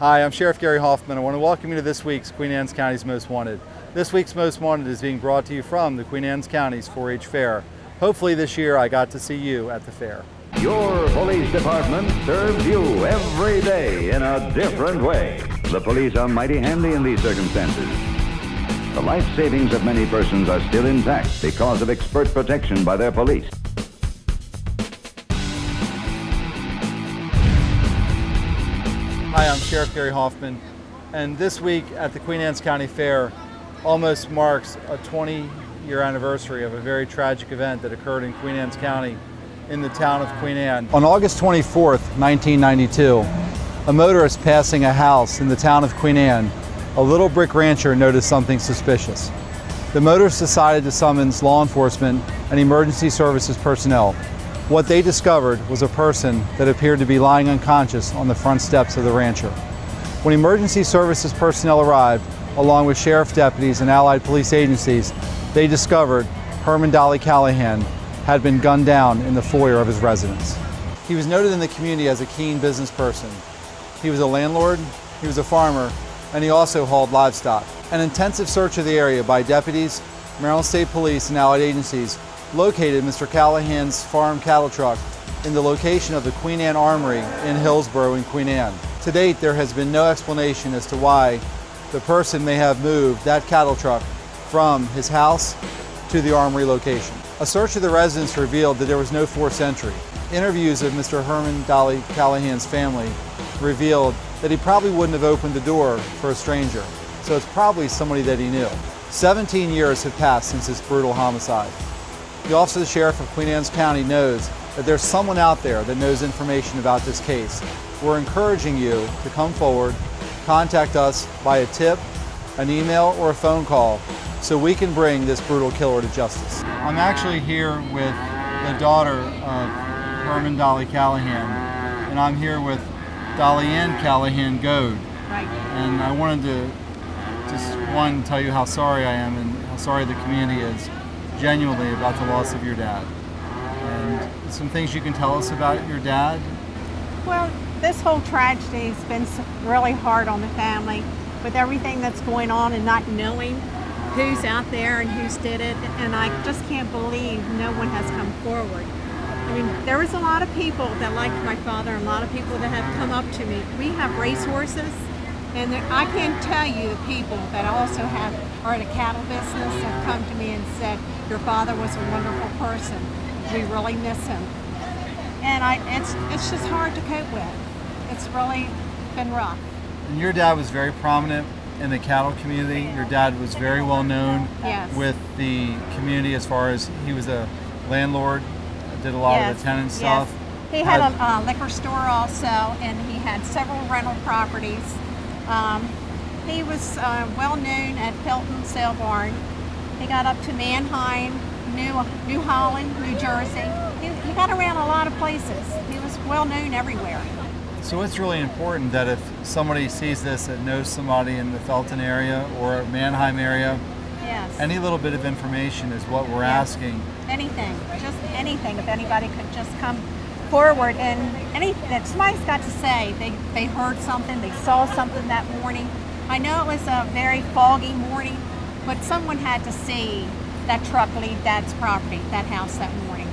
Hi, I'm Sheriff Gary Hoffman. I want to welcome you to this week's Queen Anne's County's Most Wanted. This week's Most Wanted is being brought to you from the Queen Anne's County's 4-H Fair. Hopefully this year I got to see you at the fair. Your police department serves you every day in a different way. The police are mighty handy in these circumstances. The life savings of many persons are still intact because of expert protection by their police. Hi, I'm Sheriff Gary Hoffman, and this week at the Queen Anne's County Fair almost marks a 20 year anniversary of a very tragic event that occurred in Queen Anne's County in the town of Queen Anne. On August 24th, 1992, a motorist passing a house in the town of Queen Anne, a little brick rancher noticed something suspicious. The motorist decided to summons law enforcement and emergency services personnel what they discovered was a person that appeared to be lying unconscious on the front steps of the rancher. When emergency services personnel arrived, along with sheriff deputies and allied police agencies, they discovered Herman Dolly Callahan had been gunned down in the foyer of his residence. He was noted in the community as a keen business person. He was a landlord, he was a farmer, and he also hauled livestock. An intensive search of the area by deputies, Maryland State Police, and allied agencies located Mr. Callahan's farm cattle truck in the location of the Queen Anne Armory in Hillsboro in Queen Anne. To date, there has been no explanation as to why the person may have moved that cattle truck from his house to the armory location. A search of the residence revealed that there was no forced entry. Interviews of Mr. Herman Dolly Callahan's family revealed that he probably wouldn't have opened the door for a stranger, so it's probably somebody that he knew. 17 years have passed since this brutal homicide. The Office of the Sheriff of Queen Anne's County knows that there's someone out there that knows information about this case. We're encouraging you to come forward, contact us by a tip, an email, or a phone call so we can bring this brutal killer to justice. I'm actually here with the daughter of Herman Dolly Callahan, and I'm here with Dolly Ann Callahan Goad. Right. And I wanted to just one tell you how sorry I am and how sorry the community is genuinely about the loss of your dad. And some things you can tell us about your dad. Well, this whole tragedy has been really hard on the family with everything that's going on and not knowing who's out there and who's did it. And I just can't believe no one has come forward. I mean, there was a lot of people that liked my father, a lot of people that have come up to me. We have racehorses, and there, I can't tell you the people that also have are in a cattle business have come to me and said, "Your father was a wonderful person. We really miss him." and I it's it's just hard to cope with. It's really been rough. And your dad was very prominent in the cattle community. Your dad was very well known Yes. with the community as far as he was a landlord, did a lot of the tenant stuff. Yes. He had, a uh, liquor store also, and he had several rental properties. Um, he was uh, well known at Felton Sale Barn. He got up to Manheim, New New Holland, New Jersey. He, he got around a lot of places. He was well known everywhere. So it's really important that if somebody sees this that knows somebody in the Felton area or Manheim area, Yes. any little bit of information is what we're asking. anything, just anything. If anybody could just come forward and anything that somebody's got to say they they heard something, they saw something that morning. I know it was a very foggy morning, but someone had to see that truck leave Dad's property, that house that morning,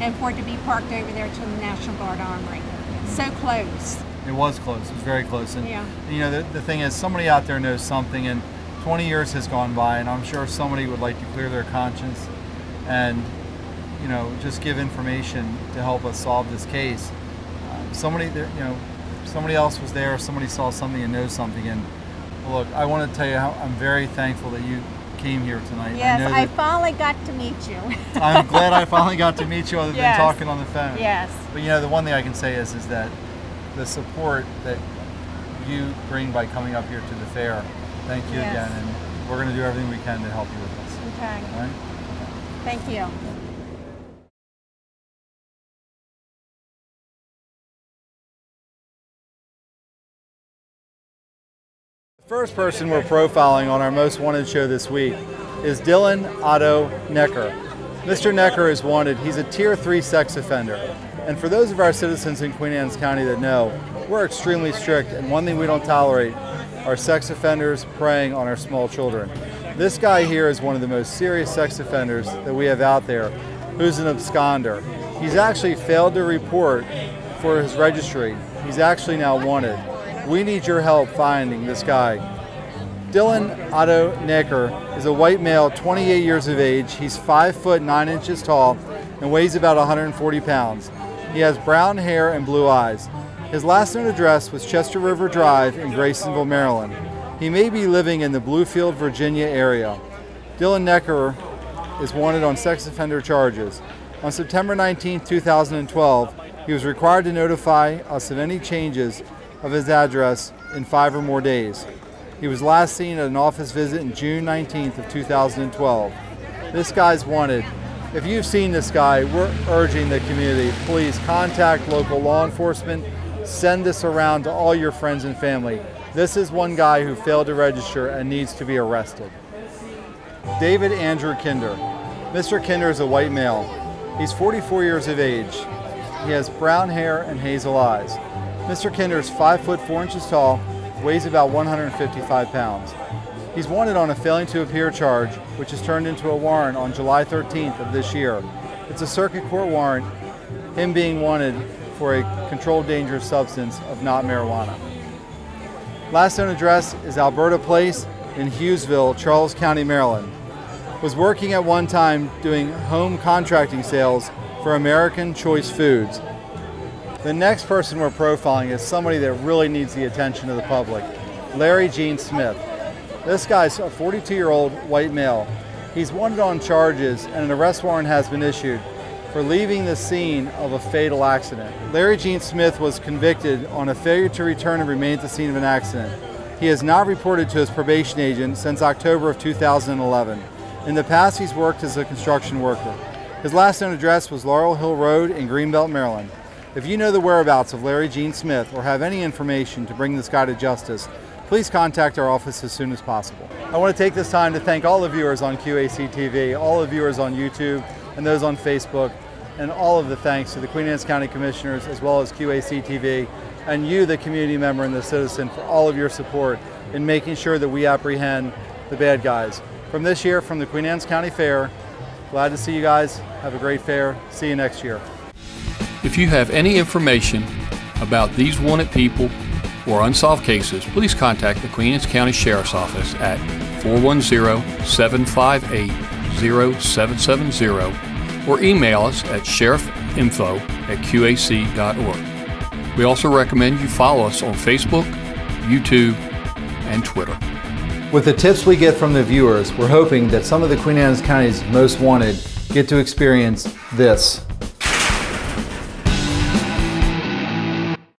and for it to be parked over there to the National Guard Armory, so close. It was close. It was very close. And Yeah. you know, the, the thing is, somebody out there knows something, and 20 years has gone by, and I'm sure somebody would like to clear their conscience, and you know, just give information to help us solve this case. Uh, somebody, there, you know, somebody else was there. Somebody saw something and knows something. And look, I want to tell you how I'm very thankful that you came here tonight. Yes, know I finally got to meet you. I'm glad I finally got to meet you other than Yes. talking on the phone. yes. But you know, the one thing I can say is, is that the support that you bring by coming up here to the fair, thank you Yes. again, and we're going to do everything we can to help you with this. Okay. All right? Thank you. First person we're profiling on our Most Wanted show this week is Dylan Otto Necker. Mr. Necker is wanted. He's a tier three sex offender. And for those of our citizens in Queen Anne's County that know, we're extremely strict, and one thing we don't tolerate are sex offenders preying on our small children. This guy here is one of the most serious sex offenders that we have out there, who's an absconder. He's actually failed to report for his registry. He's actually now wanted. We need your help finding this guy. Dylan Otto Necker is a white male, 28 years of age. He's 5 foot 9 inches tall and weighs about 140 pounds. He has brown hair and blue eyes. His last known address was Chester River Drive in Grasonville, Maryland. He may be living in the Bluefield, Virginia area. Dylan Necker is wanted on sex offender charges. On September 19, 2012, he was required to notify us of any changes of his address in five or more days. He was last seen at an office visit in June 19th of 2012. This guy's wanted. If you've seen this guy, we're urging the community, please contact local law enforcement, send this around to all your friends and family. This is one guy who failed to register and needs to be arrested. David Andrew Kinder. Mr. Kinder is a white male. He's 44 years of age. He has brown hair and hazel eyes. Mr. Kinder is 5 foot 4 inches tall weighs about 155 pounds. He's wanted on a failing to appear charge, which is turned into a warrant on July 13th of this year. It's a circuit court warrant, him being wanted for a controlled dangerous substance of not marijuana. Last known address is Alberta Place in Hughesville, Charles County, Maryland. Was working at one time doing home contracting sales for American Choice Foods. The next person we're profiling is somebody that really needs the attention of the public, Larry Gene Smith. This guy's a 42 year old white male. He's wanted on charges and an arrest warrant has been issued for leaving the scene of a fatal accident. Larry Gene Smith was convicted on a failure to return and remain at the scene of an accident. He has not reported to his probation agent since October of 2011. In the past, he's worked as a construction worker. His last known address was Laurel Hill Road in Greenbelt, Maryland. If you know the whereabouts of Larry Gene Smith or have any information to bring this guy to justice, please contact our office as soon as possible. I want to take this time to thank all the viewers on QAC TV, all the viewers on YouTube, and those on Facebook, and all of the thanks to the Queen Anne's County Commissioners as well as QAC TV, and you, the community member and the citizen, for all of your support in making sure that we apprehend the bad guys. From this year, from the Queen Anne's County Fair, glad to see you guys. Have a great fair. See you next year. If you have any information about these wanted people or unsolved cases, please contact the Queen Anne's County Sheriff's Office at 410-758-0770 or email us at sheriffinfo at qac.org. We also recommend you follow us on Facebook, YouTube, and Twitter. With the tips we get from the viewers, we're hoping that some of the Queen Anne's County's most wanted get to experience this